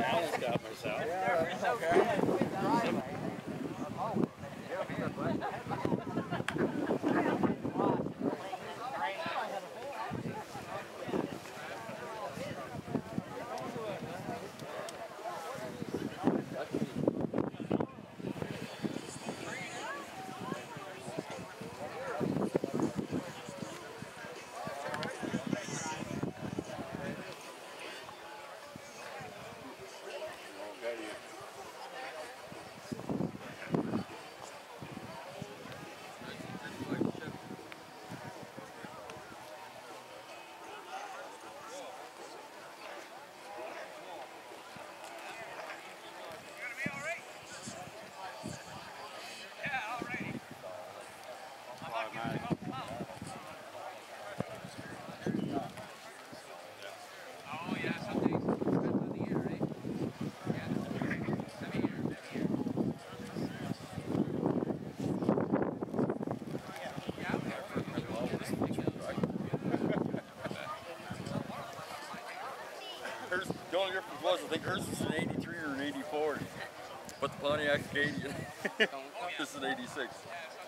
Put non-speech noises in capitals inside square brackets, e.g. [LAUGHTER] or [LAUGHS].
an owl scout myself. Yeah, okay. Was I think hers was an 83 or an 84, but the Pontiac Acadian. this [LAUGHS] is an 86. Yeah, so